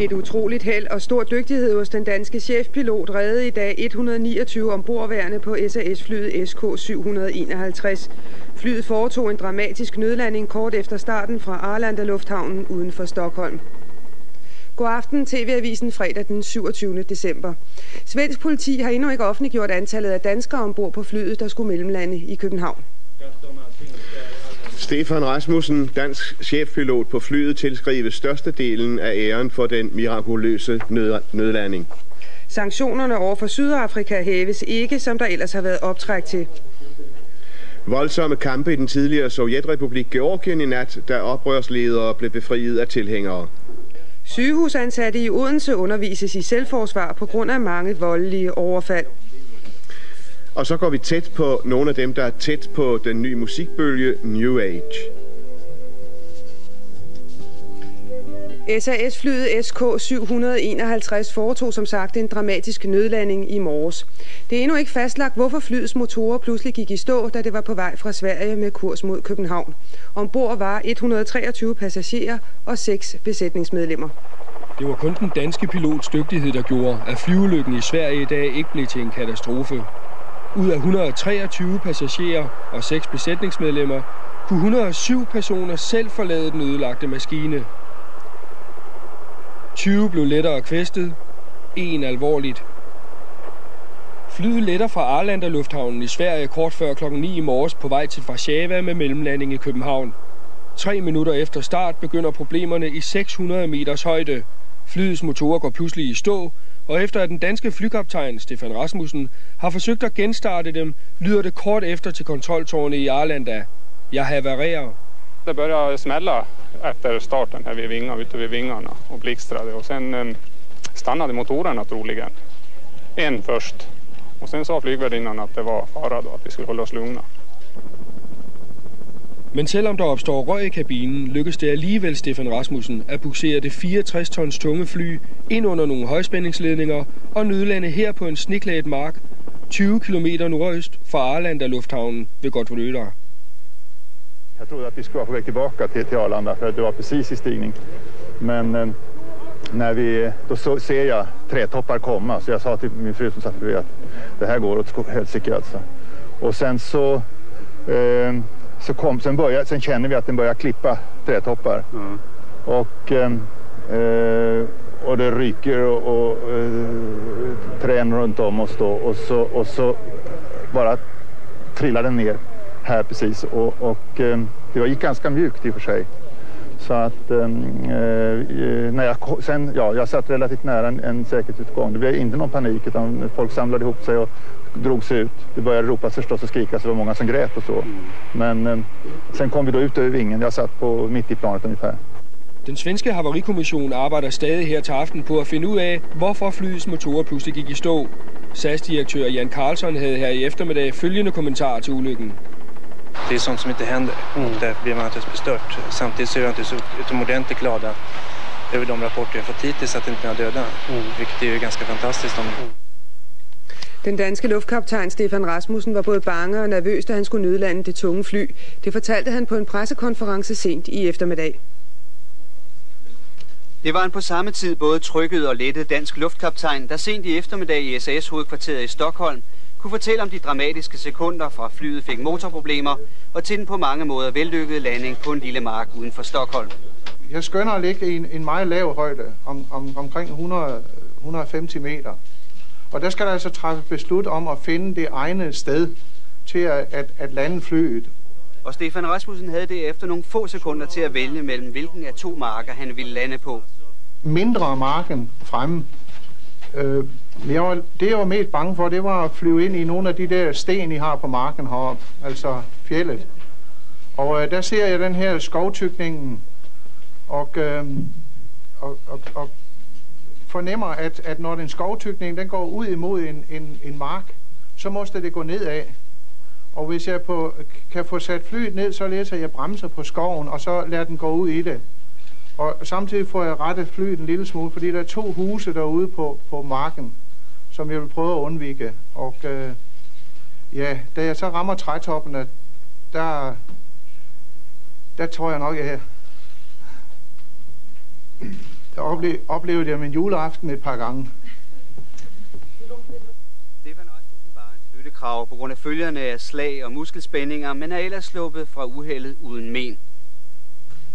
Et utroligt held og stor dygtighed hos den danske chefpilot redde i dag 129 ombordværende på SAS-flyet SK-751. Flyet foretog en dramatisk nødlanding kort efter starten fra Arlanda Lufthavnen uden for Stockholm. God aften, TV-avisen fredag den 27. december. Svensk politi har endnu ikke offentliggjort antallet af danskere ombord på flyet, der skulle mellemlande i København. Stefan Rasmussen, dansk chefpilot på flyet, tilskrives størstedelen af æren for den mirakuløse nød nødlanding. Sanktionerne over for Sydafrika hæves ikke, som der ellers har været optræk til. Voldsomme kampe i den tidligere Sovjetrepublik Georgien i nat, da oprørsledere blev befriet af tilhængere. Sygehusansatte i Odense undervises i selvforsvar på grund af mange voldelige overfald. Og så går vi tæt på nogle af dem, der er tæt på den nye musikbølge New Age. SAS-flyet SK-751 foretog som sagt en dramatisk nødlanding i morges. Det er endnu ikke fastlagt, hvorfor flyets motorer pludselig gik i stå, da det var på vej fra Sverige med kurs mod København. Ombord var 123 passagerer og 6 besætningsmedlemmer. Det var kun den danske pilots dygtighed, der gjorde, at flyvelykken i Sverige i dag ikke blev til en katastrofe. Ud af 123 passagerer og 6 besætningsmedlemmer kunne 107 personer selv forlade den ødelagte maskine. 20 blev lettere kvæstet, en alvorligt. Flyet letter fra Arlanda Lufthavnen i Sverige kort før kl. 9 i morges på vej til Warszawa med mellemlanding i København. Tre minutter efter start begynder problemerne i 600 meters højde. Flyets motorer går pludselig i stå, og efter at den danske flykaptajn Stefan Rasmussen har forsøgt at genstarte dem, lyder det kort efter til kontroltårnet i Arlanda. Jeg havererer. Det började smälla efter starten här vid vingarna, ute vid vingarna och blixtrade och sen eh, stannade motorerna troligen. En först och sen sa flygvärdinnan att det var fara då, att vi skulle hålla oss lugna. Men selvom der opstår røg i kabinen, lykkes det alligevel Stefan Rasmussen at buksere det 64 tons tunge fly ind under nogle højspændingsledninger og nødlande her på en sniklaget mark 20 km nordøst fra Arlanda Lufthavnen ved Gottröder. Jag trodde att vi skulle være på vej tillbaka till, til Arlanda för det var precis i stigning. Men eh, när vi, eh, då så, ser jag trätoppar komma så jag sa till min fru som satt bredvid att det här går åt helsike alltså. Och sen så, eh, så kom, sen, börjar, sen känner vi att den börjar klippa trätoppar. Mm. Och, eh, eh, och det ryker och, och eh, trän runt om oss då och så, och så bara trillar den ner här precis och, och eh, det gick ganska mjukt i och för sig. Så att ehm, eh, eh, när jag, sen, ja, jag satt relativt nära en, en säkerhetsutgång. Det blev inte någon panik utan folk samlade ihop sig och drog sig ut. Det började ropas förstås och skrikas, det var många som grät och så. Men eh, sen kom vi då ut över vingen, jag satt på mitt i planet ungefär. Den svenske havarikommission arbejder stadig her til aften på at finde ud af, hvorfor flyets motorer pludselig gik i stå. SAS-direktør Jan Karlsson havde her i eftermiddag følgende kommentar til ulykken. Det är sånt som inte händer och därför blir man naturligtvis bestört. Samtidigt så är jag inte så utomordentligt glada över de rapporter jag fått hittills att det inte är några döda. Vilket är ju ganska fantastiskt om Den danske luftkaptajn Stefan Rasmussen var både bange og nervøs, da han skulle nødlande det tunge fly. Det fortalte han på en pressekonference sent i eftermiddag. Det var en på samme tid både trykket og lettet dansk luftkaptajn, der sent i eftermiddag i SAS-hovedkvarteret i Stockholm kunne fortælle om de dramatiske sekunder fra flyet fik motorproblemer og til den på mange måder vellykkede landing på en lille mark uden for Stockholm. Jeg skønner at ligge i en, en meget lav højde, om, om, omkring 100, 150 meter. Og der skal der altså træffe beslut om at finde det egnede sted til at, at, at lande flyet. Og Stefan Rasmussen havde derefter nogle få sekunder til at vælge mellem hvilken af to marker han ville lande på. Mindre marken fremme. Øh, men jeg var, det jeg var mest bange for, det var at flyve ind i nogle af de der sten, I har på marken heroppe, altså fjellet. Og øh, der ser jeg den her skovtykningen, og, øh, og, og, og fornemmer, at, at når den skovtykning den går ud imod en, en, en mark, så måste det gå nedad. Og hvis jeg på, kan få sat flyet ned, så læser jeg bremser på skoven, og så lader den gå ud i det. Og samtidig får jeg rettet flyet en lille smule, fordi der er to huse derude på, på marken, som jeg vil prøve at undvike. Og øh, ja, da jeg så rammer trætoppene, der, der tror jeg nok, at der ople oplevede jeg min juleaften et par gange. Stefan Rasmussen bare en støttekrav på grund af følgerne af slag og muskelspændinger, men er ellers sluppet fra uheldet uden men.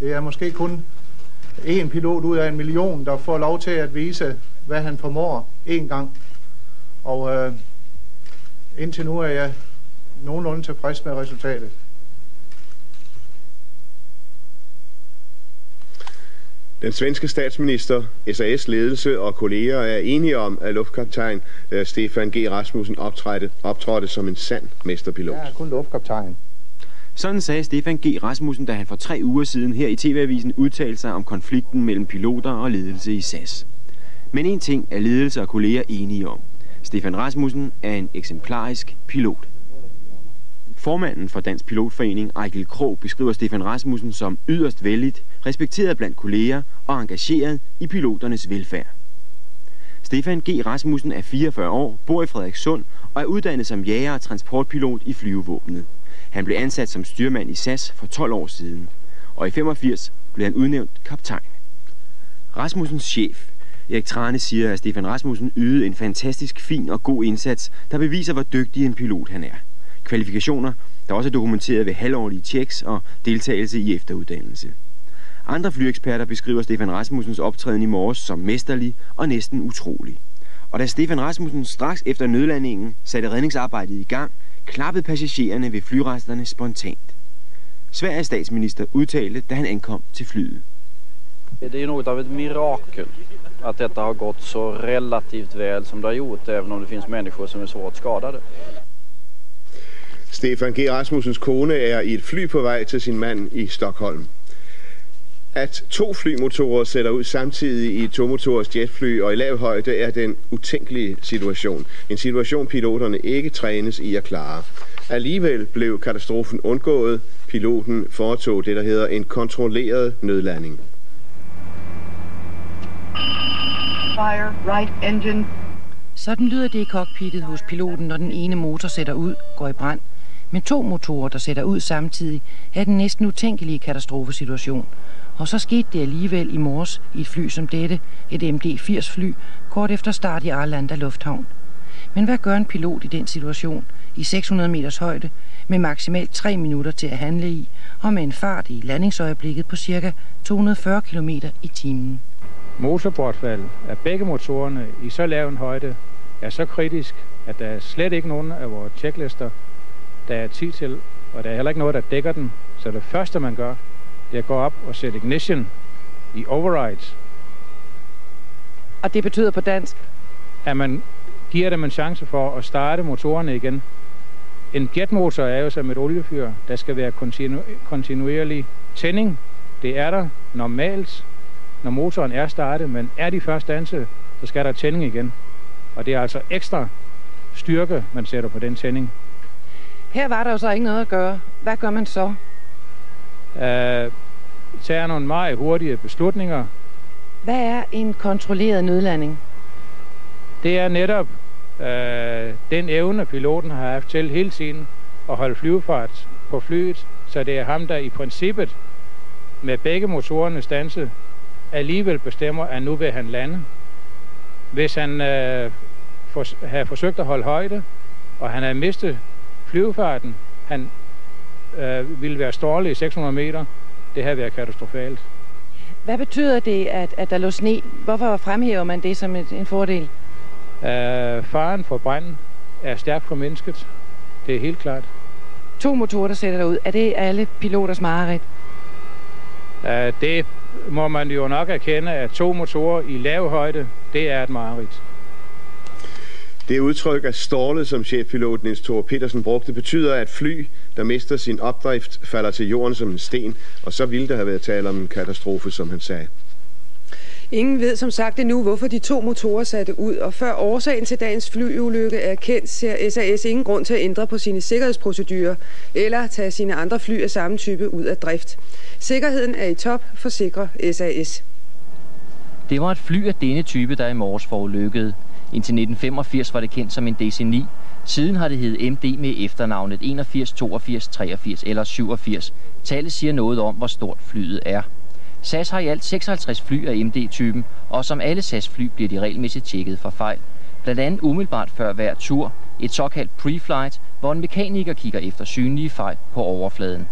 Det er måske kun en pilot ud af en million, der får lov til at vise, hvad han formår en gang. Og øh, indtil nu er jeg nogenlunde tilfreds med resultatet. Den svenske statsminister, SAS ledelse og kolleger er enige om, at luftkaptajn øh, Stefan G. Rasmussen optrådte, optrådte som en sand mesterpilot. Jeg er kun luftkaptajn. Sådan sagde Stefan G. Rasmussen, da han for tre uger siden her i TV-avisen udtalte sig om konflikten mellem piloter og ledelse i SAS. Men en ting er ledelse og kolleger enige om. Stefan Rasmussen er en eksemplarisk pilot. Formanden for Dansk Pilotforening, Ejkel Krog, beskriver Stefan Rasmussen som yderst vældigt, respekteret blandt kolleger og engageret i piloternes velfærd. Stefan G. Rasmussen er 44 år, bor i Frederikssund og er uddannet som jager og transportpilot i flyvevåbnet. Han blev ansat som styrmand i SAS for 12 år siden, og i 85 blev han udnævnt kaptajn. Rasmussens chef, Erik Trane, siger, at Stefan Rasmussen ydede en fantastisk fin og god indsats, der beviser, hvor dygtig en pilot han er. Kvalifikationer, der også er dokumenteret ved halvårlige checks og deltagelse i efteruddannelse. Andre flyeksperter beskriver Stefan Rasmussens optræden i morges som mesterlig og næsten utrolig. Og da Stefan Rasmussen straks efter nødlandingen satte redningsarbejdet i gang, klappede passagererne ved flyresterne spontant. Sveriges statsminister udtalte, da han ankom til flyet. Det är något av ett mirakel att detta har gått så relativt väl som det har gjort, även om det finns människor som är svårt skadade. Stefan G. Rasmussens kone er i et fly på vej til sin mand i Stockholm. At to flymotorer sætter ud samtidig i tomotors jetfly og i lav højde er den utænkelige situation. En situation piloterne ikke trænes i at klare. Alligevel blev katastrofen undgået. Piloten foretog det, der hedder en kontrolleret nødlanding. Fire right engine. Sådan lyder det i cockpittet hos piloten, når den ene motor sætter ud, går i brand. Men to motorer, der sætter ud samtidig, er den næsten utænkelige katastrofesituation. Og så skete det alligevel i morges i et fly som dette, et MD-80 fly, kort efter start i Arlanda Lufthavn. Men hvad gør en pilot i den situation, i 600 meters højde, med maksimalt 3 minutter til at handle i, og med en fart i landingsøjeblikket på ca. 240 km i timen? Motorbortfald af begge motorerne i så lav en højde er så kritisk, at der er slet ikke nogen af vores checklister, der er tid til, og der er heller ikke noget, der dækker den. Så det første, man gør, det er at gå op og sætte ignition i overrides. Og det betyder på dansk? At man giver dem en chance for at starte motorerne igen. En jetmotor er jo som et oliefyr. Der skal være kontinu- kontinuerlig tænding. Det er der normalt, når motoren er startet, men er de først danset, så skal der tænding igen. Og det er altså ekstra styrke, man sætter på den tænding. Her var der jo så ikke noget at gøre. Hvad gør man så? Uh, tager nogle meget hurtige beslutninger. Hvad er en kontrolleret nødlanding? Det er netop uh, den evne, piloten har haft til hele tiden at holde flyvefart på flyet, så det er ham, der i princippet med begge motorerne stanset, alligevel bestemmer, at nu vil han lande. Hvis han uh, for, havde forsøgt at holde højde, og han havde mistet flyvefarten, han øh, ville være stårlig i 600 meter, det havde været katastrofalt. Hvad betyder det, at, at der lå sne? Hvorfor fremhæver man det som et, en fordel? Øh, faren for branden er stærkt formindsket. Det er helt klart. To motorer, der sætter ud. Er det alle piloters mareridt? Øh, det må man jo nok erkende, at to motorer i lav højde, det er et mareridt. Det udtryk af stålet, som chefpilot Niels Thor Petersen brugte, betyder, at fly, der mister sin opdrift, falder til jorden som en sten, og så ville der have været tale om en katastrofe, som han sagde. Ingen ved som sagt endnu, hvorfor de to motorer satte ud, og før årsagen til dagens flyulykke er kendt, ser SAS ingen grund til at ændre på sine sikkerhedsprocedurer eller tage sine andre fly af samme type ud af drift. Sikkerheden er i top, forsikrer SAS. Det var et fly af denne type, der i morges forulykkede. Indtil 1985 var det kendt som en DC-9. Siden har det heddet MD med efternavnet 81, 82, 83 eller 87. Tallet siger noget om, hvor stort flyet er. SAS har i alt 56 fly af MD-typen, og som alle SAS-fly bliver de regelmæssigt tjekket for fejl. Blandt andet umiddelbart før hver tur, et såkaldt pre-flight, hvor en mekaniker kigger efter synlige fejl på overfladen.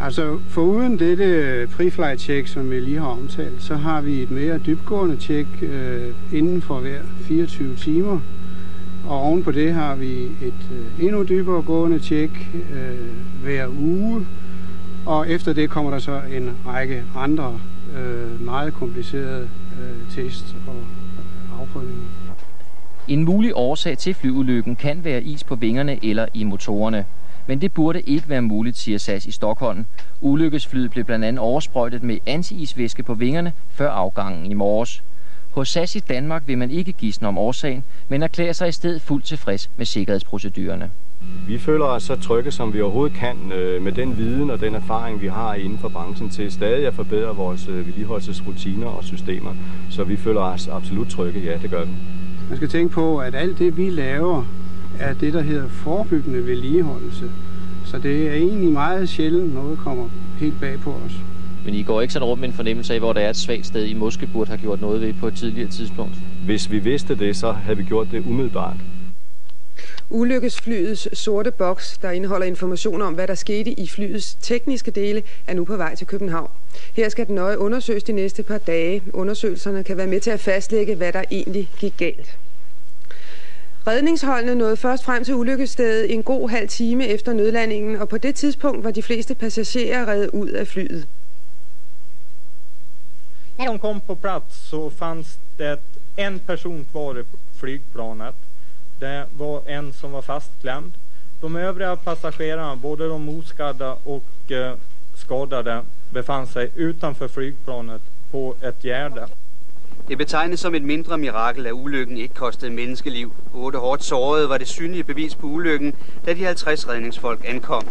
Altså, foruden dette øh, preflight-check, som vi lige har omtalt, så har vi et mere dybgående tjek øh, inden for hver 24 timer. Og oven på det har vi et øh, endnu dybere gående tjek øh, hver uge. Og efter det kommer der så en række andre øh, meget komplicerede øh, test og øh, afprøvninger. En mulig årsag til flyulykken kan være is på vingerne eller i motorerne. Men det burde ikke være muligt, siger SAS i Stockholm. Ulykkesflyet blev blandt andet oversprøjtet med antiisvæske på vingerne før afgangen i morges. Hos SAS i Danmark vil man ikke gisne om årsagen, men erklærer sig i stedet fuldt tilfreds med sikkerhedsprocedurerne. Vi føler os så trygge, som vi overhovedet kan, øh, med den viden og den erfaring, vi har inden for branchen, til stadig at forbedre vores øh, vedligeholdelsesrutiner og systemer. Så vi føler os absolut trygge, ja, det gør vi. Man skal tænke på, at alt det, vi laver, er det, der hedder forebyggende vedligeholdelse. Så det er egentlig meget sjældent, noget kommer helt bag på os. Men I går ikke sådan rundt med en fornemmelse af, hvor der er et svagt sted, I måske burde have gjort noget ved på et tidligere tidspunkt? Hvis vi vidste det, så havde vi gjort det umiddelbart. Ulykkesflyets sorte boks, der indeholder informationer om, hvad der skete i flyets tekniske dele, er nu på vej til København. Her skal den nøje undersøges de næste par dage. Undersøgelserne kan være med til at fastlægge, hvad der egentlig gik galt. Redningsholdene nåede først frem til ulykkesstedet en god halv time efter nødlandingen, og på det tidspunkt var de fleste passagerer reddet ud af flyet. När de kom på plats så fanns det en person kvar i flygplanet. Det var en som var fastklämd. De övriga passagerarna, både de oskadda och eh, skadade, befann sig utanför flygplanet på et gärde. Det betegnes som et mindre mirakel, at ulykken ikke kostede menneskeliv. Otte hårdt sårede var det synlige bevis på ulykken, da de 50 redningsfolk ankom.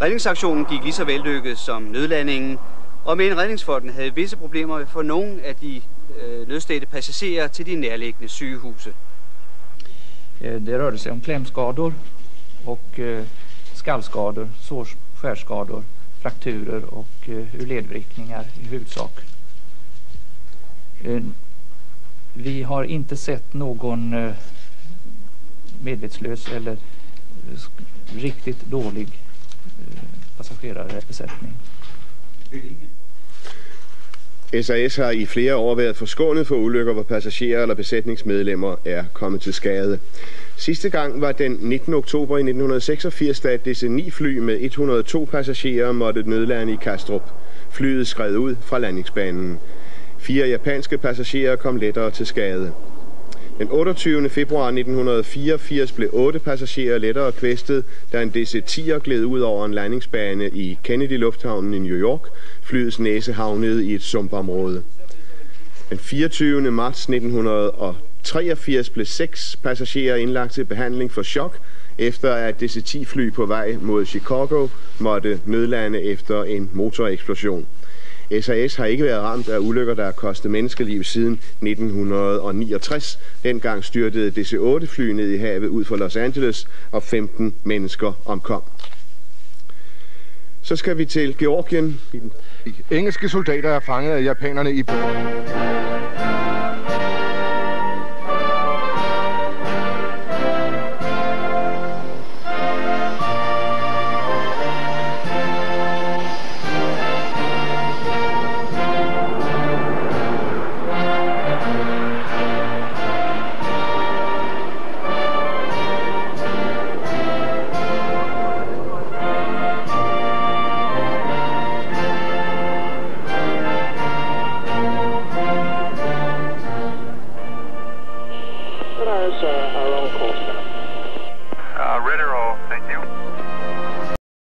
Redningsaktionen gik lige så vellykket som nødlandingen, og men redningsfolkene havde visse problemer med at få nogle af de øh, nødstedte passagerer til de nærliggende sygehuse. Det rørte sig om klemskader och øh, eh, skallskador, sår, skärskador, frakturer och øh, eh, i huvudsak. Eh, vi har inte sett någon eh, medvetslös eller eh, riktigt dålig eh, passagerarbesättning. SAS har i flere år været forskånet for ulykker, hvor passagerer eller besætningsmedlemmer er kommet til skade. Sidste gang var den 19. oktober i 1986, da et DC-9-fly med 102 passagerer måtte nødlande i Kastrup. Flyet skred ud fra landingsbanen. Fire japanske passagerer kom lettere til skade. Den 28. februar 1984 blev otte passagerer lettere kvæstet, da en DC-10'er gled ud over en landingsbane i Kennedy Lufthavnen i New York. Flyets næse havnede i et sumpområde. Den 24. marts 1983 blev seks passagerer indlagt til behandling for chok, efter at DC-10-fly på vej mod Chicago måtte nødlande efter en motoreksplosion. SAS har ikke været ramt af ulykker, der har kostet menneskeliv siden 1969. Dengang styrtede DC-8-fly ned i havet ud for Los Angeles, og 15 mennesker omkom. Så skal vi til Georgien. Engelske soldater er fanget af japanerne i